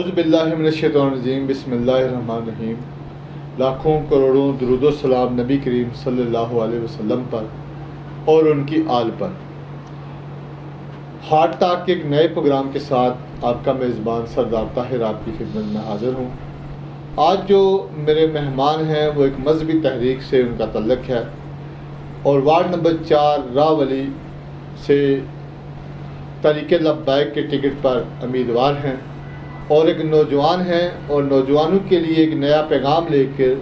अउज़बिल्लिनशैतरजीम बसमीम लाखों करोड़ों दरुद सलाम नबी करीम सल्लल्लाहु अलैहि वसल्लम पर और उनकी आल पर। हार्ट टाक के एक नए प्रोग्राम के साथ आपका मेज़बान सरदार ताहिर आपकी खिदमत में हाज़िर हूँ। आज जो मेरे मेहमान हैं, वो एक मजहबी तहरीक से उनका तल्लक है और वार्ड नंबर चार रावली से तरीके लब्बैक के टिकट पर उम्मीदवार हैं। और एक नौजवान हैं और नौजवानों के लिए एक नया पैगाम लेकर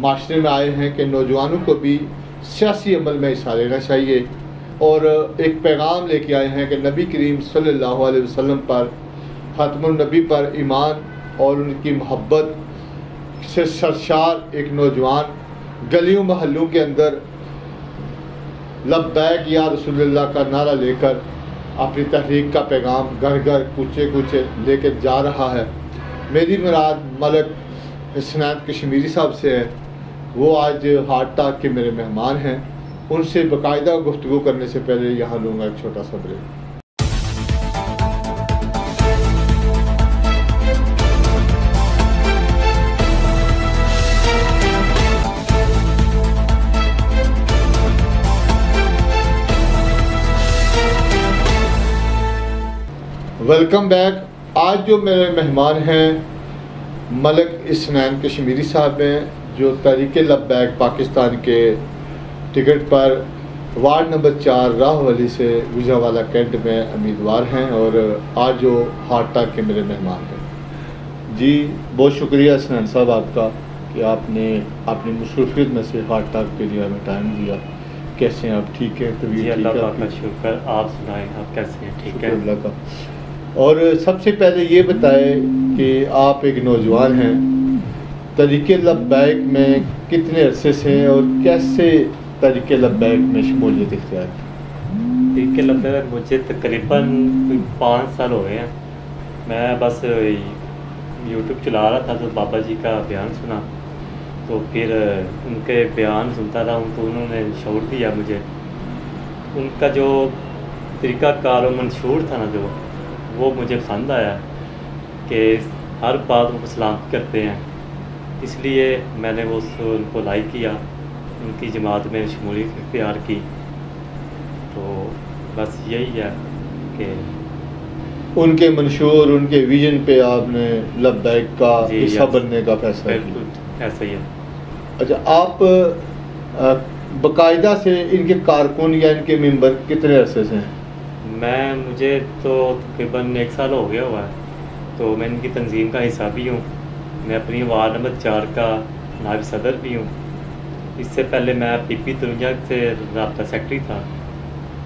माशरे में आए हैं कि नौजवानों को भी सियासी अमल में हिस्सा लेना चाहिए। और एक पैगाम लेके आए हैं कि नबी करीम सल्लल्लाहु अलैहि वसल्लम पर ख़त्मुलनबी पर ईमान और उनकी मोहब्बत से सरशार एक नौजवान गलियों महलों के अंदर लब्बैक या रसूलुल्लाह का नारा लेकर अपनी तहरीक का पैगाम घर घर कूचे कूचे लेके जा रहा है। मेरी मुराद मलक हसनैत कश्मीरी साहब से है। वो आज हार्ट टाक के मेरे मेहमान हैं। उनसे बाकायदा गुफ्तु करने से पहले यहाँ लूँगा एक छोटा सा ब्रेक वेलकम बैक आज जो मेरे मेहमान हैं मलक इसनैन कश्मीरी साहब हैं जो तरीके लब्बैक पाकिस्तान के टिकट पर वार्ड नंबर चार राहवली से गुजरावाला कैंट में उम्मीदवार हैं और आज जो हार्ट टाक के मेरे मेहमान हैं। जी बहुत शुक्रिया इसनैन साहब आपका कि आपने अपनी मसरूफियत में से हार्ट टाक के लिए हमें टाइम दिया। कैसे हैं आप? ठीक हैं? तभी अल्लाह का शुक्र आप सुनाएँ आप कैसे हैं? ठीक है अल्लाह का। और सबसे पहले ये बताएँ कि आप एक नौजवान हैं। तरीके लब्बैक में कितने अरसे से हैं और कैसे तरीके लब्बैक में शमूलियत इख्तियार तरीके लब्बैक मुझे तकरीबन पाँच साल हो गए हैं। मैं बस यूट्यूब चला रहा था तो बाबा जी का बयान सुना। तो फिर उनके बयान सुनता रहा तो उन्होंने शौर दिया मुझे। उनका जो तरीका कार मंशूर था ना जो वो मुझे पसंद आया कि हर बात वो सलाम करते हैं। इसलिए मैंने वो उनको लाइक किया उनकी जमात में शमूलियत इख्तियार की। तो बस यही है कि उनके मंशूर उनके विजन पे आपने लब्बैक का हिस्सा बनने का फैसला किया। ऐसा ही है। अच्छा आप बाकायदा से इनके कारकुन या इनके मेंबर कितने अरसे से हैं? मैं मुझे तो तकरीबन एक साल हो गया हुआ है। तो मैं इनकी तंजीम का हिस्सा भी हूँ। मैं अपनी वार्ड नंबर चार का नायब सदर भी हूँ। इससे पहले मैं पी पी दुनिया से रबता सेक्रेटरी था।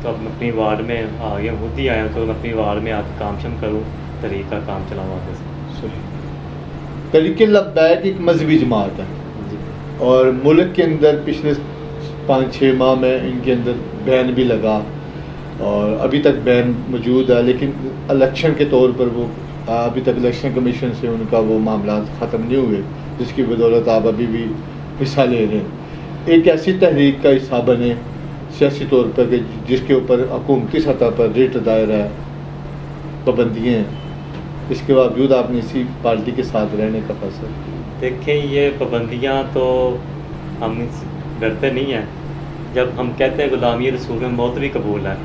तो अब मैं अपनी वार्ड में आ गया खुद ही आया तो मैं अपनी वार्ड में आकर काम शम करूँ तरीका काम चलाऊँ आगे तरीके लब्बैक एक मजहबी जमात है। और मुल्क के अंदर पिछले पाँच छः माह में इनके अंदर बैन भी लगा। और अभी तक बैन मौजूद है, लेकिन इलेक्शन के तौर पर वो अभी तक इलेक्शन कमीशन से उनका वो मामला ख़त्म नहीं हुए, जिसकी बदौलत आप अभी भी हिस्सा ले रहे हैं। एक ऐसी तहरीक का हिस्सा बने, सियासी तौर पर कि जिसके ऊपर हकूमती सतह पर रेट दायरा है, पाबंदियाँ हैं। इसके बावजूद आपने इसी पार्टी के साथ रहने का फैसला देखें ये पाबंदियाँ तो हम डरते नहीं हैं। जब हम कहते हैं, गुलामी रसूल में मौत भी कबूल है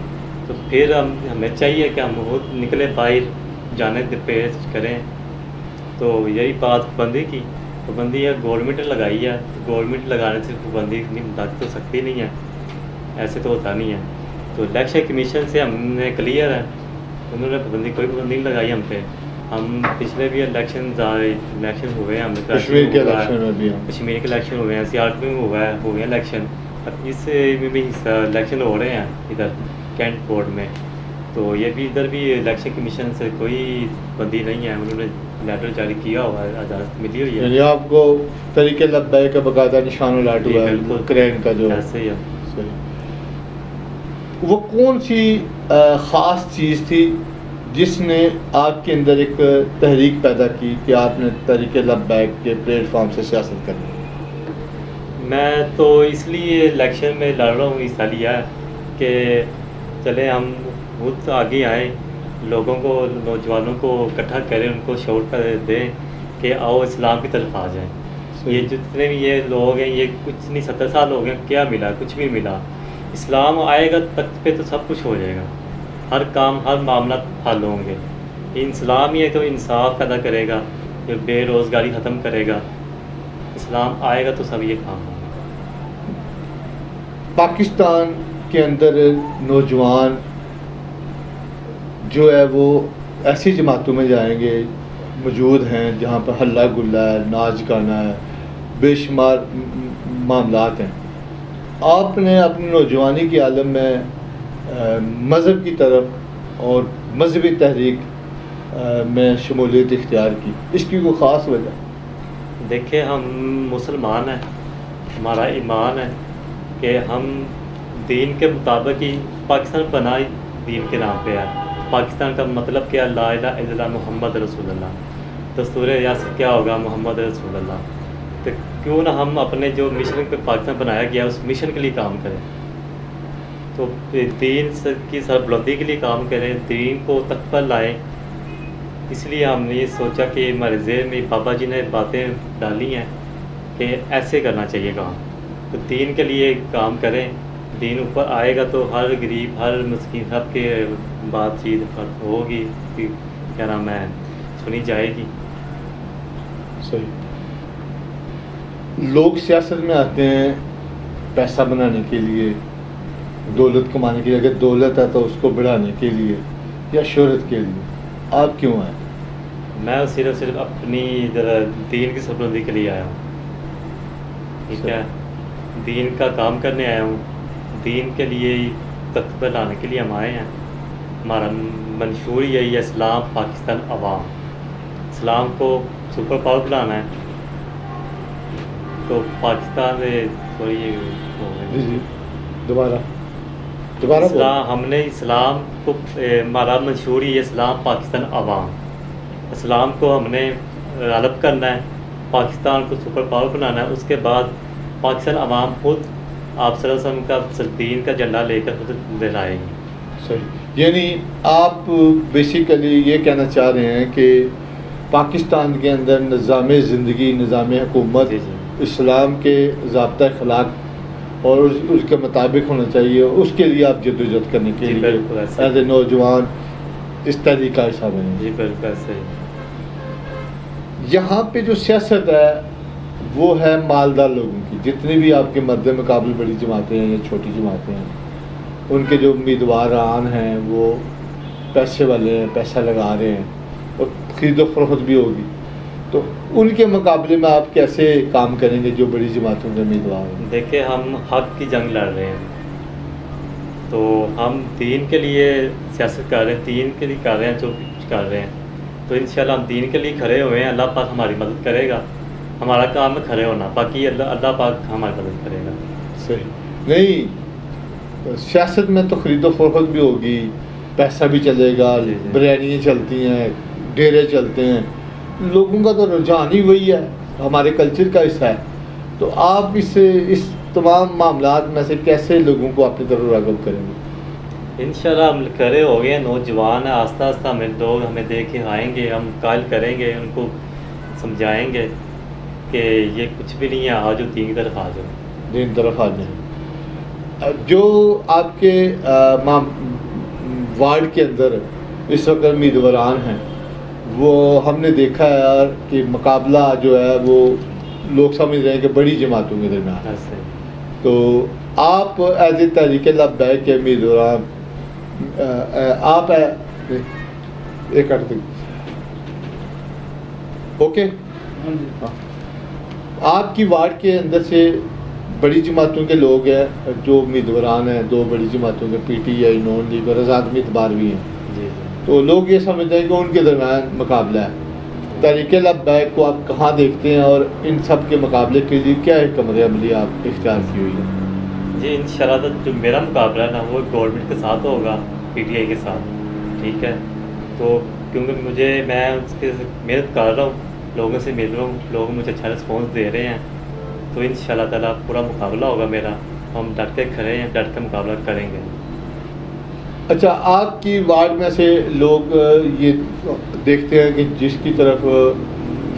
तो फिर हम हमें चाहिए कि हम वो निकले बाहर जाने पेश करें। तो यही बात पाबंदी की। पाबंदी है गवर्नमेंट लगाई है। तो गवर्नमेंट लगाने से पाबंदी लग तो सकती नहीं है। ऐसे तो होता नहीं है। तो इलेक्शन कमीशन से हमने क्लियर है। उन्होंने पाबंदी कोई पाबंदी नहीं लगाई हम पे। हम पिछले भी इलेक्शन इलेक्शन हुए हैं हमने कश्मीर के इलेक्शन कश्मीर के इलेक्शन हुए हैं सियालकोट में हुआ है हुए हैं इलेक्शन। अब इस में भी हिस्सा इलेक्शन हो रहे हैं इधर। कैंट बोर्ड में। तो ये भी इधर भी इलेक्शन कमीशन से कोई बंदी नहीं है। उन्होंने लेटर जारी किया हुआ है इजाज़त मिली हुई है। आपको तरीके लब्बे का बकायदा निशान लाट हुआ है क्रेन का जो ऐसे ही है। वो कौन सी ख़ास चीज़ थी जिसने आपके अंदर एक तहरीक पैदा की कि आपने तरीके लब्बैक के प्लेटफॉर्म से सियासत करनी मैं तो इसलिए इलेक्शन में लड़ रहा हूँ हिस्सा लिया कि चले हम खुद आगे आए। लोगों को नौजवानों को इकट्ठा करें उनको शोर कर दें कि आओ इस्लाम की तरफ़ आ जाएँ। ये जितने भी ये लोग हैं ये कुछ नहीं सत्तर साल हो गए क्या मिला? कुछ भी मिला। इस्लाम आएगा तक पे तो सब कुछ हो जाएगा। हर काम हर मामला हल होंगे। इस्लाम ही है तो इंसाफ पैदा करेगा ये बेरोज़गारी ख़त्म करेगा। इस्लाम आएगा तो सब ये काम होंगे। पाकिस्तान के अंदर नौजवान जो है वो ऐसी जमातों में जाएँगे, मौजूद हैं, जहाँ पर हल्ला गुल्ला है नाच गाना है, बेशुमार मामला हैं। आपने अपनी नौजवानी के आलम में मज़हब की तरफ़ और मजहबी तहरीक में शमूलियत इख्तियार की। इसकी कोई ख़ास वजह? देखिए, हम मुसलमान हैं, हमारा ईमान है कि हम दीन के मुताबिक ही पाकिस्तान बना ही दीन के नाम पे है पाकिस्तान का मतलब क्या? ला इल्लल्लाह मोहम्मद रसूलुल्लाह। दस्तूर रियासत क्या होगा मोहम्मद रसूलुल्लाह? तो क्यों ना हम अपने जो मिशन पे पाकिस्तान बनाया गया, उस मिशन के लिए काम करें? तो दीन की सरबुलंदी के लिए काम करें, दीन को तक पर लाएँ। इसलिए हमने ये सोचा कि हमारे जेल में बाबा जी ने बातें डाली हैं कि ऐसे करना चाहिए काम। तो दीन के लिए काम करें दीन ऊपर आएगा तो हर गरीब हर मस्किन सब के बातचीत होगी कि क्या नाम है सुनी जाएगी सही लोग सियासत में आते हैं पैसा बनाने के लिए दौलत कमाने के लिए अगर दौलत है तो उसको बढ़ाने के लिए या शहरत के लिए आप क्यों आए मैं सिर्फ़ सिर्फ़ अपनी इधर दीन की सरबुलंदी के लिए आया हूँ ठीक है दीन का काम करने आया हूँ दीन के लिए ही तख्त पर लाने के लिए हम आए हैं। हमारा मंशूर यही है इस्लाम पाकिस्तान अवाम। इस्लाम को सुपर पावर बनाना है। तो पाकिस्तान थोड़ी ये जी दोबारा। दोबारा इस्लाम हमने इस्लाम को हमारा मंशूर ही इस्लाम पाकिस्तान अवाम। इस्लाम को हमने गलब करना है। पाकिस्तान को सुपर पावर बनाना है। उसके बाद पाकिस्तान अवाम खुद आप वसल्लम का दीन का झंडा लेकर खुद सही यानी आप बेसिकली ये कहना चाह रहे हैं कि पाकिस्तान के अंदर निज़ाम ज़िंदगी निज़ाम हुकूमत। इस्लाम के जबता अखलाक और उस, उसके मुताबिक होना चाहिए उसके लिए आप जदोजहद करने के लिए एज ए नौजवान इस तरीका हिस्सा बने जी बिल्कुल सही यहाँ पे जो सियासत है वो है मालदार लोगों की। जितनी भी आपके मध्य मुकाबले बड़ी जमातें हैं या छोटी जमातें हैं, उनके जो उम्मीदवार आन हैं, वो पैसे वाले हैं, पैसा लगा रहे हैं, और खरीदो फरोख्त भी होगी। तो उनके मुकाबले में आप कैसे काम करेंगे जो बड़ी जमातों के उम्मीदवार हैं? देखिए, हम हक की जंग लड़ रहे हैं। तो हम दीन के लिए सियासत कर रहे हैं, दीन के लिए कर रहे हैं, जो कुछ कर रहे हैं। तो इंशाल्लाह हम दीन के लिए खड़े हुए हैं। अल्लाह पाक हमारी मदद करेगा। हमारा काम है खड़े होना बाकी अल्लाह अल्लाह पाक हमारी मदद करेगा। सही। नहीं सियासत में तो खरीदो फरोख्त भी होगी पैसा भी चलेगा। बिरयानियाँ चलती हैं डेरे चलते हैं। लोगों का तो रुझान ही वही है हमारे कल्चर का हिस्सा है। तो आप इस इस तमाम मामला में से कैसे लोगों को अपनी तरफ़ रागब करेंगे? इंशाल्लाह हम खड़े हो गए नौजवान आस्ता आस्ता हमें लोग हमें देख के आएँगे हम कायल करेंगे उनको समझाएँगे। कि ये कुछ भी नहीं है आ जाओ दीन की तरफ़ आ जाओ। दिन तरफ़ आ जाए जो आपके माम वार्ड के अंदर इस वक्त उम्मीदवारान हैं वो हमने देखा है यार कि मुकाबला जो है वो लोग समझ रहे हैं कि बड़ी जमातों के दरमियान तो आप एज ए तहरीक लब्बैक के उम्मीदवार आप एक ओके? हाँ। आपकी वार्ड के अंदर से बड़ी जमातों के लोग हैं जो उम्मीदवारान हैं दो बड़ी जमातों के P T I Noon league और आज़ाद उम्मीदवार भी हैं। तो लोग ये समझते हैं कि उनके दरमियान मुकाबला है। तरीके बैग को आप कहाँ देखते हैं और इन सब के मुकाबले के लिए क्या एक कमरे अमली आप इख्तियार की हुई है? जी इन तो जो मेरा मुकाबला है ना वो गवर्नमेंट के साथ होगा पीटीआई के साथ। ठीक है? तो क्योंकि मुझे मैं उसके मेहनत कर रहा हूँ लोगों से मिल रहा हूँ लोग मुझे अच्छा रिस्पॉन्स दे रहे हैं। तो इन ताला पूरा मुकाबला होगा मेरा। हम डरते खड़े हैं डट के मुकाबला करेंगे। अच्छा आपकी वार्ड में से लोग ये देखते हैं कि जिसकी तरफ़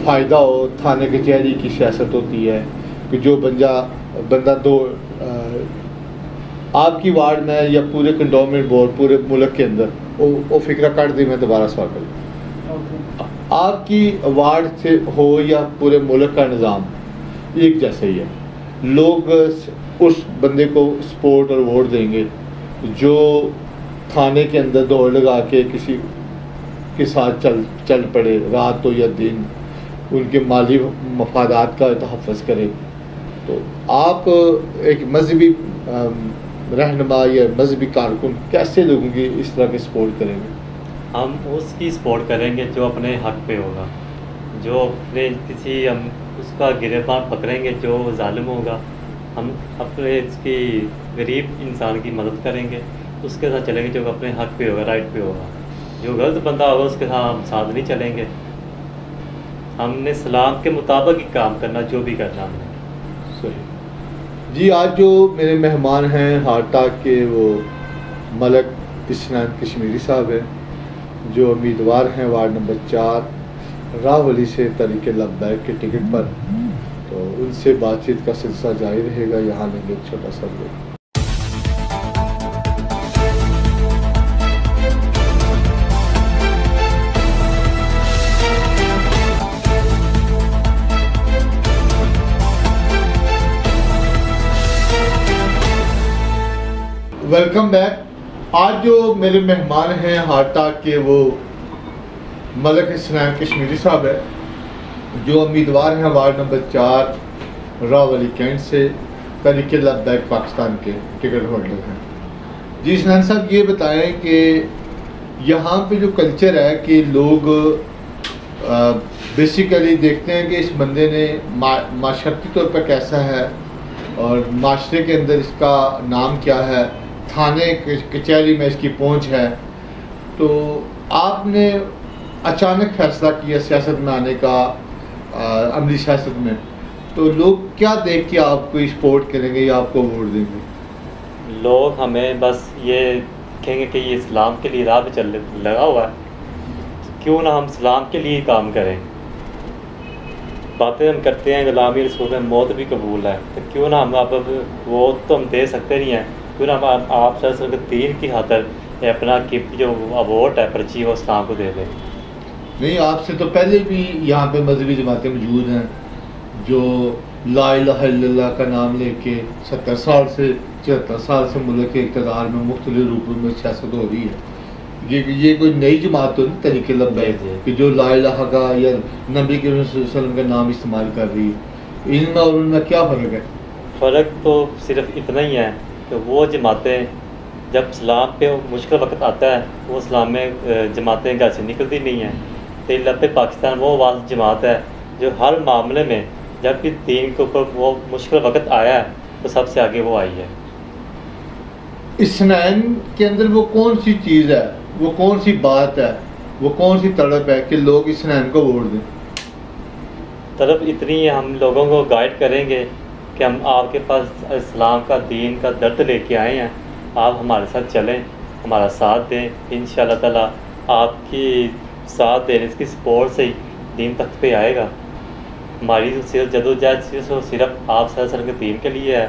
फ़ायदा हो थाने कचहरी की सियासत होती है कि जो बंजा बंदा दो आपकी वार्ड में या पूरे कंडोनमेंट बोर्ड पूरे मुल्क के अंदर वो, वो फिक्रा काट दी मैं दोबारा सवाल कर। आपकी वार्ड से हो या पूरे मुल्क का निज़ाम, एक जैसा ही है। लोग उस बंदे को सपोर्ट और वोट देंगे जो थाने के अंदर दौड़ लगा के किसी के साथ चल चल पड़े रात हो या दिन, उनके माली मफादात का तहफ़ करे। तो आप एक मजहबी रहनमा या मजहबी कारकुन कैसे लोगों की इस तरह के सपोर्ट करेंगे? हम उसकी सपोर्ट करेंगे जो अपने हक पे होगा, जो अपने किसी हम उसका गिरफ़्तार पकड़ेंगे, जो ालिम होगा। हम अपने इसकी गरीब इंसान की मदद करेंगे, उसके साथ चलेंगे जो अपने हक पे होगा राइट पे होगा। जो गलत बंदा होगा, उसके साथ हम साथ नहीं चलेंगे। हमने सलाम के मुताबिक ही काम करना, जो भी करना हमने। सही। जी, आज जो मेरे मेहमान हैं हारटाक के वो मलक इस्नान कश्मीरी साहब हैं जो उम्मीदवार हैं, वार्ड नंबर चार, रावली से तरीके लब्बैक के टिकट पर। तो उनसे बातचीत का सिलसिला जारी रहेगा, यहाँ लेंगे एक छोटा सा वेलकम बैक आज जो मेरे मेहमान हैं हाटा के वो मलक इस्लाम कश्मीरी साहब है, जो उम्मीदवार हैं वार्ड नंबर चार रावली कैंट से, तरीके लद्दाख पाकिस्तान के टिकट होल्डर हैं। जी इस्लाम साहब, ये बताएँ कि यहाँ पे जो कल्चर है कि लोग बेसिकली देखते हैं कि इस बंदे ने माशरती तौर पर कैसा है और माशरे के अंदर इसका नाम क्या है। थाने कचहरी में इसकी पहुँच है। तो आपने अचानक फैसला किया सियासत में आने का अमली सियासत में। तो लोग क्या देख के आपको सपोर्ट करेंगे या आपको वोट देंगे? लोग हमें बस ये कहेंगे कि ये इस्लाम के लिए राह चल, लगा हुआ है। क्यों ना हम इस्लाम के लिए काम करें। बातें हम करते हैं, गुलामी रसूल में मौत भी कबूल है। तो क्यों ना हम आप वो तो हम दे सकते नहीं हैं। फिर हम आप सर तीन की खातर अपना गिफ्ट जो अवार्ड है पर्ची वो इस्लाम को दे दें। नहीं आपसे तो पहले भी यहाँ पे मजहबी जमातें मौजूद हैं जो ला का नाम लेके सत्तर साल से चौहत्तर साल से मुल्क के इकतदार में मुख्तलि रूपों में सियासत हो रही है। ये ये कोई नई जमात तो नहीं तरीके लब है कि जो ला का या नबी के वसल्लम का नाम इस्तेमाल कर रही है। इनमें और उनमें क्या फ़र्क है? फ़र्क तो सिर्फ़ इतना ही है तो वो जमातें जब सलाम पे मुश्किल वक्त आता है वो इस्लाम में जमातें घर से निकलती नहीं हैं। तो लब पाकिस्तान वो वाल जमात है जो हर मामले में जब भी दीन के ऊपर वो मुश्किल वक्त आया है तो सबसे आगे वो आई है। इसनैन के अंदर वो कौन सी चीज़ है? वो कौन सी बात है? वो कौन सी तड़प है कि लोग इसनैन को वोट दें? तड़प इतनी हम लोगों को गाइड करेंगे कि हम आपके पास इस्लाम का, दीन का दर्द लेके आए हैं। आप हमारे साथ चलें, हमारा साथ दें। इन ताला आपकी साथ देने की सपोर्ट से ही दीन तख्त पे आएगा। हमारी सिर्फ़ जदोजहद सिर्फ़ आप सर के दीन के लिए है।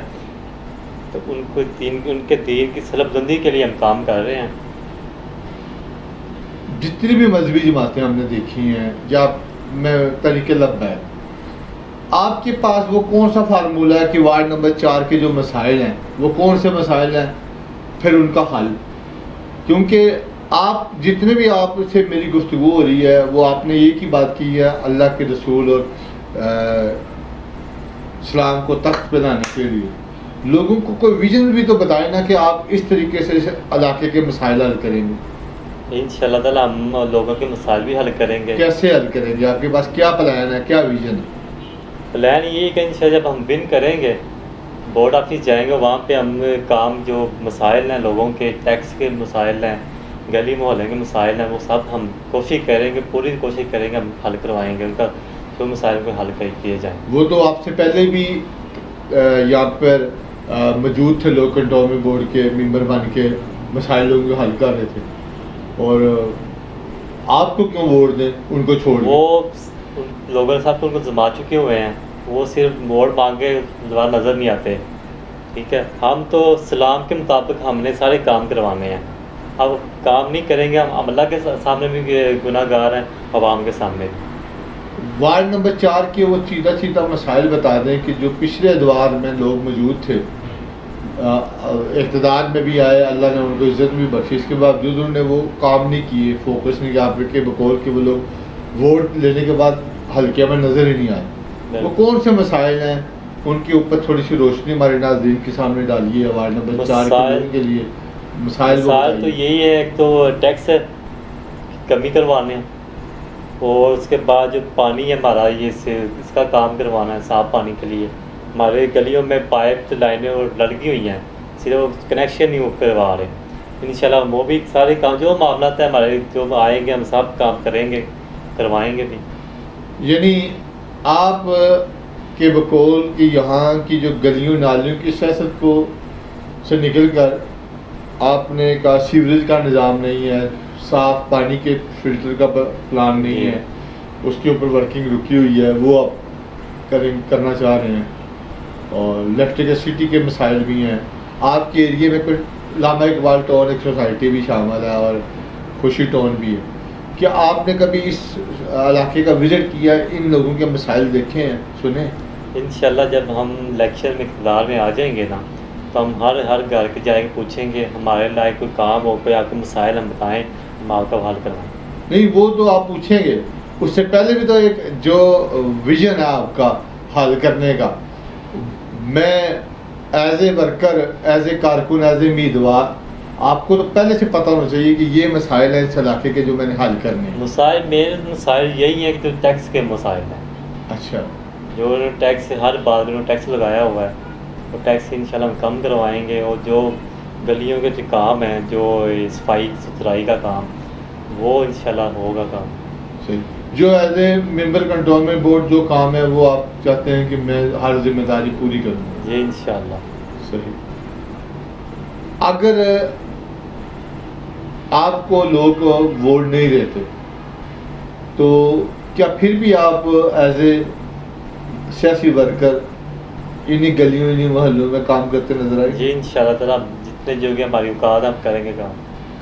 तो उनको दीन, उनके दीन की सलबबंदी के लिए हम काम कर रहे हैं। जितनी भी मजहबी जमातें हमने देखी हैं, या मैं तरीके लब है आपके पास वो कौन सा फार्मूला है कि वार्ड नंबर चार के जो मसाइल हैं वो कौन से मसाइल हैं? फिर उनका हल। क्योंकि आप जितने भी आपसे मेरी गुफ्तु हो रही है वो आपने एक ही बात की है अल्लाह के रसूल और इस्लाम को तख्त बनाने के लिए। लोगों को कोई विजन भी तो बताए ना कि आप इस तरीके से इस इलाके के मसाइल हल करेंगे। इन हम लोगों के मसाइल भी हल करेंगे। कैसे हल करेंगे? आपके पास क्या प्लान है? क्या विजन है? प्लान ये कि इन जब हम विन करेंगे बोर्ड ऑफ़िस जाएँगे वहाँ पे हम काम जो मसाइल हैं लोगों के टैक्स के मसाइल हैं गली मोहल्ले के मसाइल हैं वो सब हम कोशिश करेंगे पूरी कोशिश करेंगे हम हल करवाएँगे उनका जो मसाइल को हल कर किए जाए। वो तो आपसे पहले भी यहाँ पर मौजूद थे लोग कंट्रोल बोर्ड के मेंबर बन के मसाइल लोगों के हल कर रहे थे। और आपको क्यों वोट दें उनको छोड़ वो लोगों साहब तो उनको जमा चुके हुए हैं। वो सिर्फ़ वोट मांग के नज़र नहीं आते। ठीक है? हम तो सलाम के मुताबिक हमने सारे काम करवाने हैं। अब काम नहीं करेंगे, हम अमला के सामने भी गुनागार हैं आवाम के सामने। वार्ड नंबर चार के वो सीधा सीधा मसाइल बता दें कि जो पिछले अदवार में लोग मौजूद थे इकतदार में भी आए, अल्लाह ने उनको इज़्ज़त भी बख्शी। इसके बावजूद उन्होंने वो काम नहीं किए, फोकस नहीं किया, आपके बकौल के वो लोग वोट लेने के बाद हल्के में नज़र ही नहीं आए वो कौन से मसाइल हैं? उनके ऊपर थोड़ी सी रोशनी हमारे नाजरीन के सामने डालिए वार्ड नंबर चार के, के लिए मसाइल तो यही है एक तो टैक्स है कमी करवाने और उसके बाद जो पानी है हमारा ये से, इसका काम करवाना है साफ़ पानी के लिए। हमारे गलियों में पाइप लाइनें और लड़की हुई हैं सिर्फ़ कनेक्शन नहीं करवा रहे। इन वो भी सारे काम जो मामला है हमारे जो आएँगे हम सब काम करेंगे। करवाएँगे भी। यानी आप के बकौल की यहाँ की जो गलियों नालियों की सियासत को से निकल कर आपने का सीवरेज का निज़ाम नहीं है साफ़ पानी के फ़िल्टर का प्लान नहीं है उसके ऊपर वर्किंग रुकी हुई है वो आप करें करना चाह रहे हैं। और इलेक्ट्रिसिटी के मसाइल भी हैं। आपके एरिए में कुछ लामा इकबाल टाउन एक सोसाइटी भी शामिल है और खुशी टाउन भी है। क्या आपने कभी इस इलाके का विज़िट किया इन लोगों के मसाइल देखे हैं सुने? इन जब हम लेक्चर में इकदार में आ जाएँगे ना तो हम हर हर घर के जाएँगे पूछेंगे हमारे लायक कोई काम हो कोई आपके मसाइल हम बताएँ हम आपका हल करवाएँ। नहीं वो तो आप पूछेंगे। उससे पहले भी तो एक जो विजन है आपका हल करने का मैं as a worker as a karkun as a उम्मीदवार आपको तो पहले से पता होना चाहिए कि ये मसाइल हैं इस इलाके के जो मैंने हल करने हैं। मसाइल मेरे मसाइल यही है कि जो टैक्स के मसाइल हैं। अच्छा। जो टैक्स हर बात में टैक्स लगाया हुआ है वो टैक्स इंशाल्लाह हम कम करवाएँगे और जो गलियों के जो काम है जो सफ़ाई सुथराई का काम वो इंशाल्लाह होगा काम। सही। जो as a member cantonment board जो काम है वो आप चाहते हैं कि मैं हर ज़िम्मेदारी पूरी करूँ? ये इंशाल्लाह। सही। अगर आपको लोग वोट नहीं देते। तो क्या फिर भी आप एज ए सियासी वर्कर इन्हीं गलियों इन्हीं मोहल्लों में काम करते नज़र आए? जी इंशाल्लाह जितने जो कि हमारी औकात हम करेंगे काम।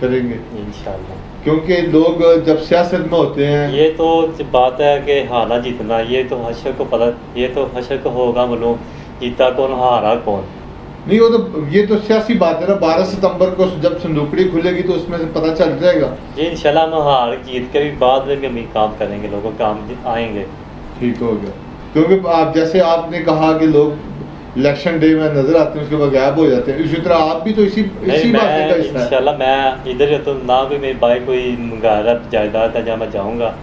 करेंगे। इंशाल्लाह। क्योंकि लोग जब सियासत में होते हैं ये तो बात है कि हारा जीतना ये तो हशर को पता ये तो हशर को होगा मालूम जीता कौन हारा कौन? नहीं वो तो ये तो सियासी बात है ना बारह सितंबर को जब संदूकड़ी खुलेगी तो उसमें से पता चल जाएगा। इंशाल्लाह हम हार जीत के भी बाद में भी काम करेंगे लोगों काम आएँगे। ठीक हो गया। क्योंकि आप जैसे आपने कहा कि लोग इलेक्शन डे में नज़र आते हैं उसके बाद गायब हो जाते हैं। इसी तरह आप भी तो इसी इसी बात का इंशाल्लाह मैं इधर ही तो ना भी मेरी बाइक कोई घर जायदाद है जहाँ मैं जाऊँगा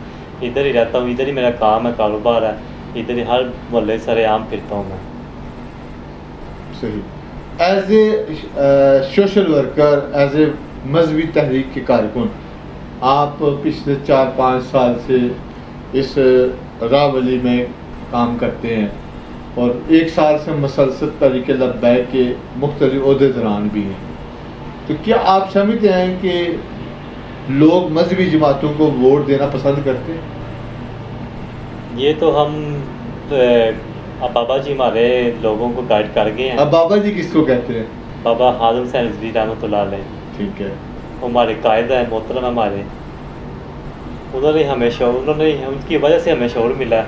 इधर ही रहता हूँ इधर ही मेरा काम है कारोबार है इधर ही हर मोहल्ले सरे आम फिरता हूँ मैं। सही। As a social worker as a मजहबी तहरीक के कारकुन आप पिछले चार पाँच साल से इस रावली में काम करते हैं और एक साल से मसलसल तरीके लब्बैक के मुख्तलि अहदे दौरान भी हैं। तो क्या आप समझते हैं कि लोग मजहबी जमातों को वोट देना पसंद करते हैं? ये तो हम अब बाबा जी हमारे लोगों को गाइड कर गए हैं। अब बाबा जी किसको कहते हैं? बाबा हाजम सैनजवी रहमत ठीक है। हमारे कायदा है मोहतरम हमारे। उन्होंने हमें हमेशा उन्होंने उनकी वजह से हमें शोर मिला।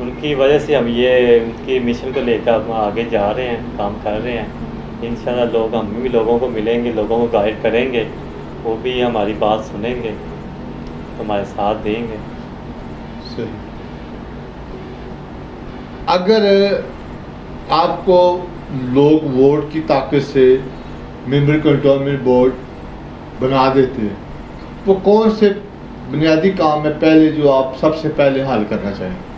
उनकी वजह से हम ये उनकी मिशन को लेकर हम आगे जा रहे हैं काम कर रहे हैं। इन लोग हम भी लोगों को मिलेंगे लोगों को गाइड करेंगे। वो भी हमारी बात सुनेंगे हमारे साथ देंगे सही अगर आपको लोग वोट की ताकत से मेंबर कंट्रोलमेंट बोर्ड बना देते हैं वो कौन से बुनियादी काम है पहले जो आप सबसे पहले हल करना चाहेंगे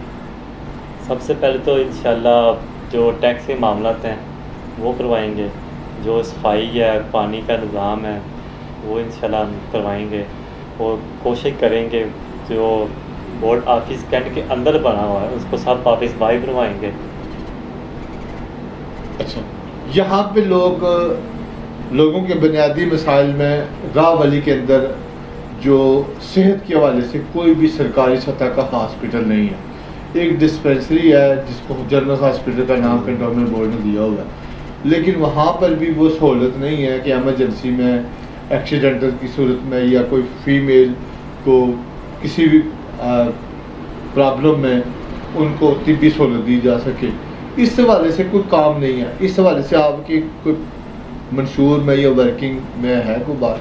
सबसे पहले तो इन जो टैक्स के मामला हैं, वो करवाएँगे। जो सफ़ाई है, पानी का निज़ाम है, वो इन करवाएँगे और कोशिश करेंगे जो बोर्ड ऑफ़िस कैंट के अंदर बना हुआ है, उसको सब ऑफ़िस बाई बनवाएँगे अच्छा यहाँ पे लोग, लोगों के बुनियादी मसाइल में राह वली के अंदर जो सेहत के हवाले से कोई भी सरकारी सतह का हॉस्पिटल नहीं है। एक डिस्पेंसरी है, जिसको जनरल हॉस्पिटल का नाम कंटोनमेंट बोर्ड ने दिया हुआ है। लेकिन वहाँ पर भी वो सहूलत नहीं है कि एमरजेंसी में एक्सीडेंटल की सूरत में या कोई फीमेल को किसी भी प्रॉब्लम में उनको तिब्बी सहूलत दी जा सके। इस हवाले से कोई काम नहीं है। इस हवाले से आपकी कोई मंशूर में या वर्किंग में है कोई बात?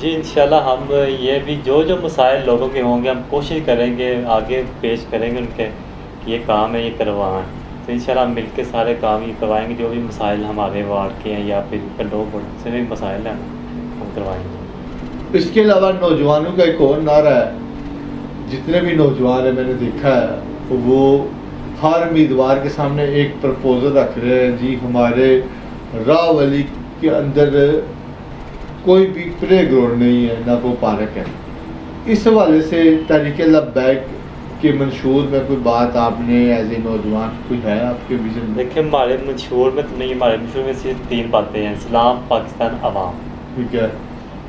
जी इंशाल्लाह हम ये भी जो जो मसाइल लोगों के होंगे हम कोशिश करेंगे आगे पेश करेंगे उनके कि ये काम है ये करवाएँ। तो इंशाल्लाह हम मिलकर सारे काम ये करवाएँगे जो भी मसाइल हमारे वार्ड के हैं या फिर बोर्ड से भी मसाइल हैं हम करवाएँगे। इसके अलावा नौजवानों का एक और नारा है। जितने भी नौजवान हैं मैंने देखा है वो हर उम्मीदवार के सामने एक प्रपोजल रख रहे हैं। जी हमारे रावली के अंदर कोई भी प्ले ग्राउंड नहीं है ना कोई पार्क है। इस हवाले से तरीके बैक के मंशूर में कोई बात आपने एज ए नौजवान कोई है आपके विजन में? देखिए हमारे मंशूर में तो नहीं हमारे मंशूर में सिर्फ़ तीन बातें हैं इस्लाम पाकिस्तान अवाम ठीक है।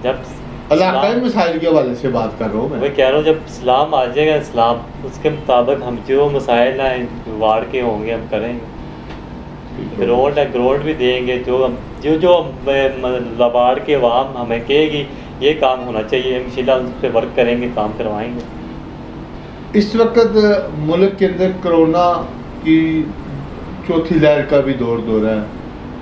जब इलाकाई मसाइल के हवाले से बात कर रहा हूँ मैं। कह रहा हूँ जब इस्लाम आ जाएगा इस्लाम उसके मुताबिक हम जो मसाइल हैं वार्ड के होंगे हम करेंगे। ग्रोड है। ग्रोड भी देंगे जो हम जो जो लबाड़ के वाम हमें कहेगी ये काम होना चाहिए हम उस पर वर्क करेंगे काम करवाएँगे। इस वक्त मुल्क के अंदर कोरोना की चौथी लहर का भी दौर दौर है।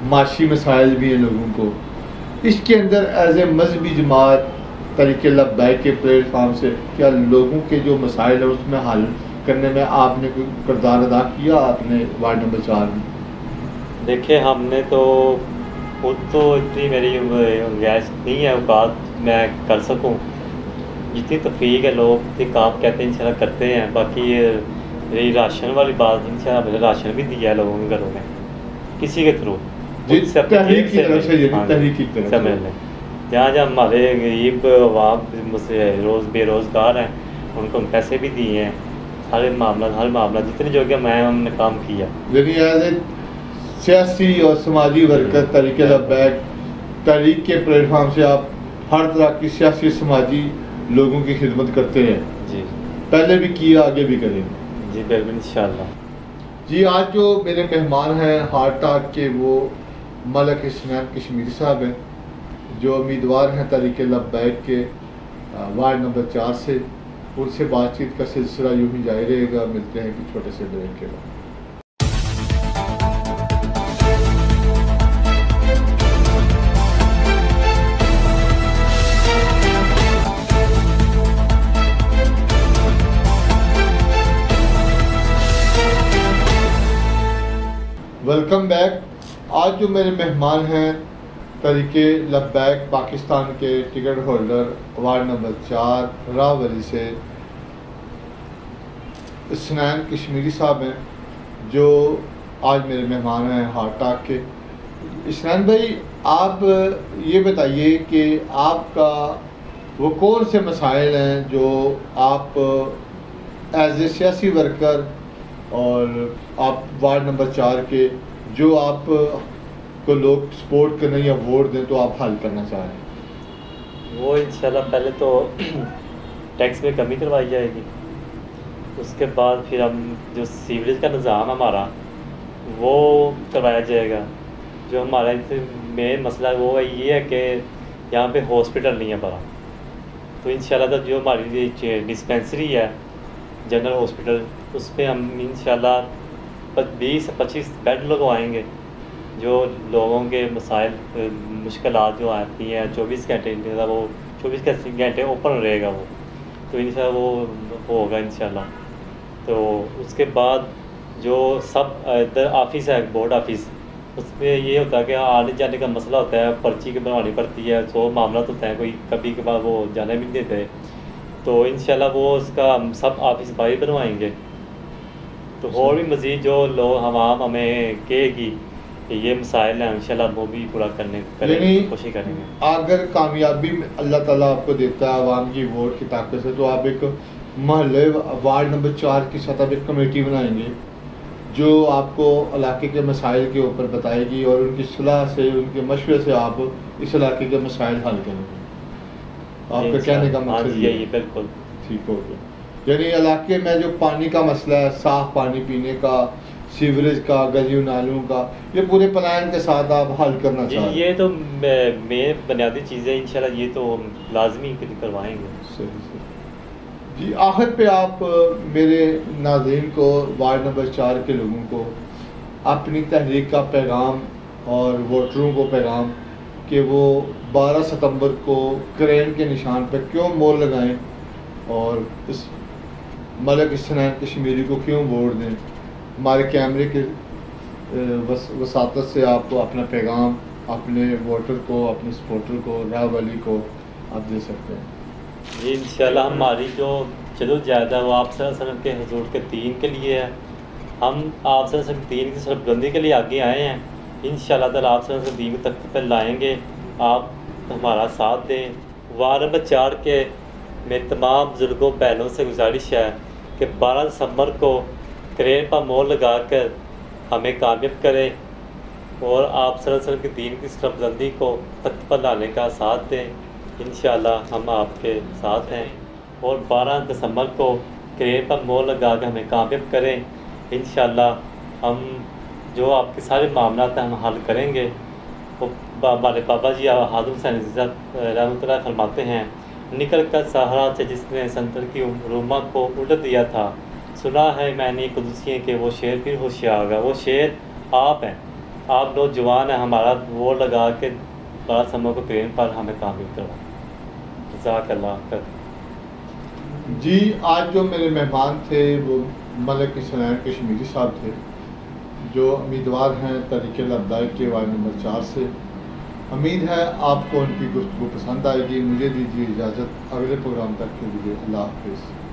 माशी मसाइल भी हैं लोगों को। इसके अंदर एज ए मजहबी जमात तरीके लब्बैक के प्लेटफार्म से क्या लोगों के जो मसाइल है उसमें हल करने में आपने कोई किरदार अदा किया आपने वार्ड नंबर चार में? देखिए हमने तो खुद तो इतनी मेरी गुंजाइश नहीं है औकात मैं कर सकूँ। जितनी तफीक है लोग इतने काम कहते हैं इंशाल्लाह करते हैं। बाकी ये राशन वाली बात इंशाल्लाह मैंने राशन भी दिया है लोगों के घरों में। किसी के थ्रू। समझ लें जहाँ जहाँ हमारे गरीब अवाम रोज़ बेरोज़गार हैं उनको हम पैसे भी दिए हैं। सारे मामला हर मामला जितने जो मैं हमने काम किया। सियासी और समाजी वर्कर तरीके बैक तरीक के प्लेटफॉर्म से आप हर तरह की सियासी समाजी लोगों की खिदमत करते हैं। जी। पहले भी किया आगे भी करेंगे जी बिल्कुल इंशाल्लाह। जी आज जो मेरे मेहमान हैं हार्ट टाक के वो मलक इसमैन कश्मीरी साहब हैं जो उम्मीदवार हैं तरीके लब्बैक के वार्ड नंबर चार से, उनसे बातचीत का सिलसिला यूँ ही जारी रहेगा, मिलते हैं कि छोटे से ब्रेक के बाद। Welcome back. आज जो मेरे मेहमान हैं तरीके लब्बैक पाकिस्तान के टिकट होल्डर, वार्ड नंबर चार रावली से। स्नैन कश्मीरी साहब हैं, जो आज मेरे मेहमान हैं हार्ट टाक के। स्नैन भाई, आप ये बताइए कि आपका, वो कौन से मसाइल हैं जो आप एज ए सियासी वर्कर और आप वार्ड नंबर चार के, जो आप को लोग सपोर्ट करें या वोट दें तो आप हल करना चाह रहे हैं? वो इंशाल्लाह पहले तो टैक्स में कमी करवाई जाएगी। उसके बाद फिर हम जो सीवरेज का निज़ाम हमारा, वो करवाया जाएगा। जो हमारा मेन मसला वो है, ये है कि यहाँ पे हॉस्पिटल नहीं है बड़ा। तो इन जो हमारी डिस्पेंसरी है जनरल हॉस्पिटल उस पर हम इन बीस पच्चीस बेड लगवाएँगे। जो लोगों के मसाइल मुश्किल जो आती हैं, चौबीस घंटे वो, चौबीस घंटे ओपन रहेगा वो। तो इन वो होगा इन तो उसके बाद जो सब इधर ऑफ़िस है, बोर्ड ऑफ़िस, उसमें ये होता है कि आने जाने का मसला होता है, पर्ची की बनवानी पड़ती है, सो मामला तो होता है, कोई कभी के बाद वो जाने भी नहीं देते। तो इन वो उसका सब ऑफ़िस बाई बनवाएँगे। तो और भी मज़ीद जो लोग हम हमें कहेगी ये मसाइल हैं इंशाल्लाह वो भी पूरा करने करेंगे कोशिश करेंगे। अगर कामयाबी अल्लाह ताला आपको देता है आवाम की वोट की ताकत से तो आप एक महल्ले वार्ड नंबर चार की सतह पर कमेटी बनाएँगे जो आपको इलाके के मसाइल के ऊपर बताएगी और उनकी सलाह से उनके मशवरे से आप इस इलाके के मसाइल हल करेंगे। आपका कहने का मकसद ये यही बिल्कुल। ठीक हो गया। यानी इलाके में जो पानी का मसला है साफ़ पानी पीने का सीवरेज का गलियों नालों का ये पूरे प्लान के साथ आप हल करना जी चाह रहे हैं। ये तो मेन बुनियादी चीज़ें इंशाल्लाह ये तो लाजमी करवाएँगे। सही सही। जी आखिर पे आप मेरे नाजरीन को वार्ड नंबर चार के लोगों को अपनी तहरीक का पैगाम और वोटरों को पैगाम कि वो 12 सितंबर को क्रेन के निशान पर क्यों मोर लगाएँ और इस मलक इसनैन कश्मीरी को क्यों वोट दें? हमारे कैमरे के वस, वसात से आप अपना पैगाम अपने वोटर को अपने सपोर्टर को राह वाली को आप दे सकते हैं। जी इंशाल्लाह हमारी जो जदोजहद है वो आप वसल्लम के हजूर के दीन के लिए है। हम आप वसल्लम के दीन की सरबुलंदी के लिए आगे आए हैं। इन ताला आप दीन तख्त पर लाएँगे। आप हमारा साथ दें। वार नंबर चार के मेरे तमाम बुज़ुर्गों बहनों से गुजारिश है कि बारह दिसंबर को क्रेन पर मोर लगा कर हमें कामयाब करें और आप वसल्लम के दीन की सरबुलंदी को तख्त पर लाने का साथ दें। इन हम आपके साथ हैं और 12 दिसंबर को क्रेन पर मोर लगा कर हमें कामयाब करें। इन हम जो आपके सारे मामला हैं हम हल करेंगे। वो हमारे बाबा जी हादुम हुसैन रहमत फरमाते हैं, निकल कर सहारा से जिसने संतर की रूमा को उलट दिया था सुना है मैंने कुदसियों के, वो शेर फिर होशियार होगा वो शेर आप हैं। आप लोग जवान हैं, हमारा वो लगा के बारह दिसंबर को ट्रेन पर हमें कामयाब करवा जजाकल्ला खैर। जी, आज जो मेरे मेहमान थे, वो मलिक सनैन कश्मीरी साहब थे, जो उम्मीदवार हैं तरीके लब्दाई के वार्ड नंबर चार से। उम्मीद है आपको उनकी गुफ्तु पसंद आएगी। मुझे दीजिए इजाज़त अगले प्रोग्राम तक के लिए। अल्लाह हाफिज़।